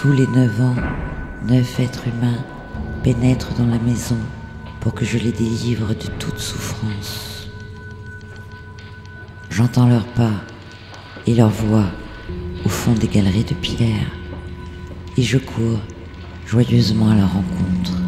Tous les neuf ans, neuf êtres humains pénètrent dans la maison pour que je les délivre de toute souffrance. J'entends leurs pas et leurs voix au fond des galeries de pierre, et je cours joyeusement à leur rencontre.